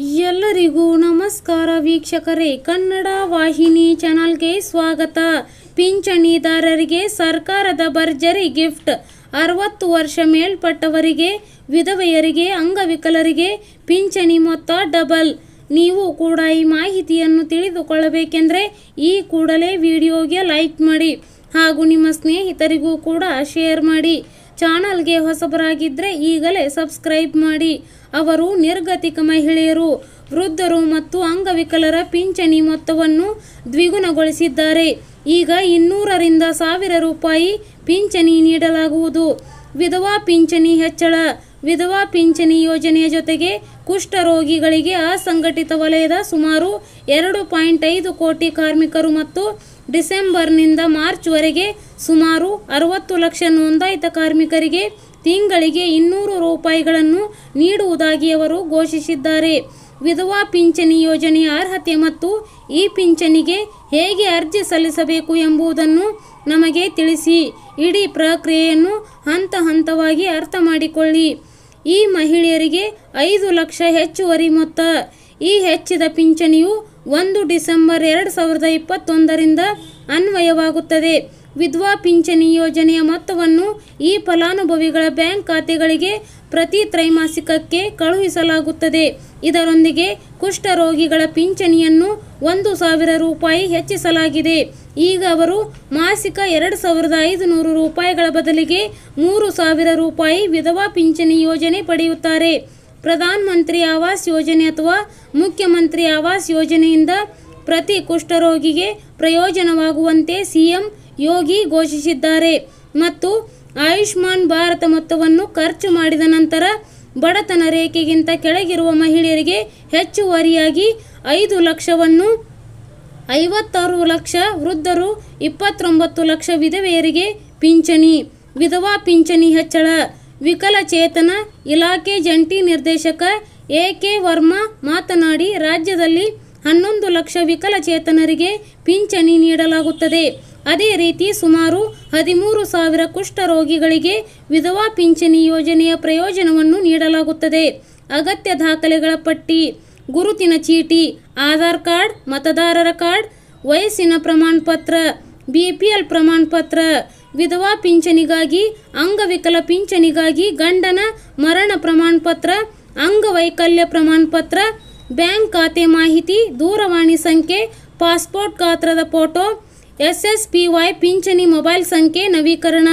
ಎಲ್ಲರಿಗೂ ನಮಸ್ಕಾರ ವೀಕ್ಷಕರೇ. ಕನ್ನಡ ವಾಹಿನಿ ಚಾನಲ್ಗೆ ಸ್ವಾಗತ. ಪಿಂಚಣಿದಾರರಿಗೆ ಸರ್ಕಾರದ ಭರ್ಜರಿ ಗಿಫ್ಟ್. ಅರವತ್ತು ವರ್ಷ ಮೇಲ್ಪಟ್ಟವರಿಗೆ, ವಿಧವೆಯರಿಗೆ, ಅಂಗವಿಕಲರಿಗೆ ಪಿಂಚಣಿ ಮೊತ್ತ ಡಬಲ್. ನೀವು ಕೂಡ ಈ ಮಾಹಿತಿಯನ್ನು ತಿಳಿದುಕೊಳ್ಳಬೇಕೆಂದರೆ ಈ ಕೂಡಲೇ ವಿಡಿಯೋಗೆ ಲೈಕ್ ಮಾಡಿ ಹಾಗೂ ನಿಮ್ಮ ಸ್ನೇಹಿತರಿಗೂ ಕೂಡ ಶೇರ್ ಮಾಡಿ. ಚಾನಲ್ಗೆ ಹೊಸಬರಾಗಿದ್ದರೆ ಈಗಲೇ ಸಬ್ಸ್ಕ್ರೈಬ್ ಮಾಡಿ. ಅವರು ನಿರ್ಗತಿಕ ಮಹಿಳೆಯರು. ವೃದ್ಧರು ಮತ್ತು ಅಂಗವಿಕಲರ ಪಿಂಚಣಿ ಮೊತ್ತವನ್ನು ದ್ವಿಗುಣಗೊಳಿಸಿದ್ದಾರೆ. ಈಗ ಇನ್ನೂರರಿಂದ ಸಾವಿರ ರೂಪಾಯಿ ಪಿಂಚಣಿ ನೀಡಲಾಗುವುದು. ವಿಧವಾ ಪಿಂಚಣಿ ಹೆಚ್ಚಳ. ವಿಧವಾ ಪಿಂಚಣಿ ಯೋಜನೆಯ ಜೊತೆಗೆ ಕುಷ್ಠರೋಗಿಗಳಿಗೆ ಅಸಂಘಟಿತ ವಲಯದ ಸುಮಾರು ಎರಡು ಪಾಯಿಂಟ್ ಐದು ಕೋಟಿ ಕಾರ್ಮಿಕರು ಮತ್ತು ಡಿಸೆಂಬರ್ನಿಂದ ಮಾರ್ಚ್ವರೆಗೆ ಸುಮಾರು ಅರವತ್ತು ಲಕ್ಷ ನೋಂದಾಯಿತ ಕಾರ್ಮಿಕರಿಗೆ ತಿಂಗಳಿಗೆ ಇನ್ನೂರು ರೂಪಾಯಿಗಳನ್ನು ನೀಡುವುದಾಗಿ ಅವರು ಘೋಷಿಸಿದ್ದಾರೆ. ವಿಧವಾ ಪಿಂಚಣಿ ಯೋಜನೆಯ ಅರ್ಹತೆ ಮತ್ತು ಈ ಪಿಂಚಣಿಗೆ ಹೇಗೆ ಅರ್ಜಿ ಸಲ್ಲಿಸಬೇಕು ಎಂಬುದನ್ನು ನಮಗೆ ತಿಳಿಸಿ. ಇಡೀ ಪ್ರಕ್ರಿಯೆಯನ್ನು ಹಂತ ಹಂತವಾಗಿ ಅರ್ಥ ಮಾಡಿಕೊಳ್ಳಿ. ಈ ಮಹಿಳೆಯರಿಗೆ ಐದು ಲಕ್ಷ ಹೆಚ್ಚುವರಿ ಮೊತ್ತ. ಈ ಹೆಚ್ಚಿದ ಪಿಂಚಣಿಯು ಒಂದು ಡಿಸೆಂಬರ್ ಎರಡು ಸಾವಿರದ ಇಪ್ಪತ್ತೊಂದರಿಂದ ಅನ್ವಯವಾಗುತ್ತದೆ. ವಿಧವಾ ಪಿಂಚಣಿ ಯೋಜನೆಯ ಮೊತ್ತವನ್ನು ಈ ಫಲಾನುಭವಿಗಳ ಬ್ಯಾಂಕ್ ಖಾತೆಗಳಿಗೆ ಪ್ರತಿ ತ್ರೈಮಾಸಿಕಕ್ಕೆ ಕಳುಹಿಸಲಾಗುತ್ತದೆ. ಇದರೊಂದಿಗೆ ಕುಷ್ಠರೋಗಿಗಳ ಪಿಂಚಣಿಯನ್ನು ಒಂದು ಸಾವಿರ ರೂಪಾಯಿ ಹೆಚ್ಚಿಸಲಾಗಿದೆ. ಈಗ ಅವರು ಮಾಸಿಕ ಎರಡು ಸಾವಿರದ ಐದು ನೂರು ರೂಪಾಯಿಗಳ ಬದಲಿಗೆ ಮೂರು ಸಾವಿರ ರೂಪಾಯಿ ವಿಧವಾ ಪಿಂಚಣಿ ಯೋಜನೆ ಪಡೆಯುತ್ತಾರೆ. ಪ್ರಧಾನ ಮಂತ್ರಿ ಆವಾಸ್ ಯೋಜನೆ ಅಥವಾ ಮುಖ್ಯಮಂತ್ರಿ ಆವಾಸ್ ಯೋಜನೆಯಿಂದ ಪ್ರತಿ ಕುಷ್ಠರೋಗಿಗೆ ಪ್ರಯೋಜನವಾಗುವಂತೆ ಸಿಎಂ ಯೋಗಿ ಘೋಷಿಸಿದ್ದಾರೆ. ಮತ್ತು ಆಯುಷ್ಮಾನ್ ಭಾರತ ಮೊತ್ತವನ್ನು ಖರ್ಚು ಮಾಡಿದ ನಂತರ ಬಡತನ ರೇಖೆಗಿಂತ ಕೆಳಗಿರುವ ಮಹಿಳೆಯರಿಗೆ ಹೆಚ್ಚುವರಿಯಾಗಿ ಐದು ಲಕ್ಷವನ್ನು ಐವತ್ತಾರು ಲಕ್ಷ ವೃದ್ಧರು, ಇಪ್ಪತ್ತೊಂಬತ್ತು ಲಕ್ಷ ವಿಧವೆಯರಿಗೆ ಪಿಂಚಣಿ, ವಿಧವಾ ಪಿಂಚಣಿ ಹೆಚ್ಚಳ, ವಿಕಲಚೇತನ ಇಲಾಖೆ ಜಂಟಿ ನಿರ್ದೇಶಕ ಎ ಕೆ ವರ್ಮಾ ಮಾತನಾಡಿ, ರಾಜ್ಯದಲ್ಲಿ ಹನ್ನೊಂದು ಲಕ್ಷ ವಿಕಲಚೇತನರಿಗೆ ಪಿಂಚಣಿ ನೀಡಲಾಗುತ್ತದೆ. ಅದೇ ರೀತಿ ಸುಮಾರು ಹದಿಮೂರು ಸಾವಿರ ಕುಷ್ಠರೋಗಿಗಳಿಗೆ ವಿಧವಾ ಪಿಂಚಣಿ ಯೋಜನೆಯ ಪ್ರಯೋಜನವನ್ನು ನೀಡಲಾಗುತ್ತದೆ. ಅಗತ್ಯ ದಾಖಲೆಗಳ ಪಟ್ಟಿ, ಗುರುತಿನ ಚೀಟಿ ಆಧಾರ್ ಕಾರ್ಡ್, ಮತದಾರರ ಕಾರ್ಡ್, ವಯಸ್ಸಿನ ಪ್ರಮಾಣ ಪತ್ರ ಬಿಪಿಎಲ್ ಪ್ರಮಾಣ ಪತ್ರ ವಿಧವಾ ಪಿಂಚಣಿಗಾಗಿ, ಅಂಗವಿಕಲ ಪಿಂಚಣಿಗಾಗಿ ಗಂಡನ ಮರಣ ಪ್ರಮಾಣ ಪತ್ರ ಅಂಗವೈಕಲ್ಯ ಪ್ರಮಾಣ ಪತ್ರ ಬ್ಯಾಂಕ್ ಖಾತೆ ಮಾಹಿತಿ, ದೂರವಾಣಿ ಸಂಖ್ಯೆ, ಪಾಸ್ಪೋರ್ಟ್ ಗಾತ್ರದ photo, S S P Y ಪಿಂಚಣಿ ಮೊಬೈಲ್ ಸಂಖ್ಯೆ ನವೀಕರಣ.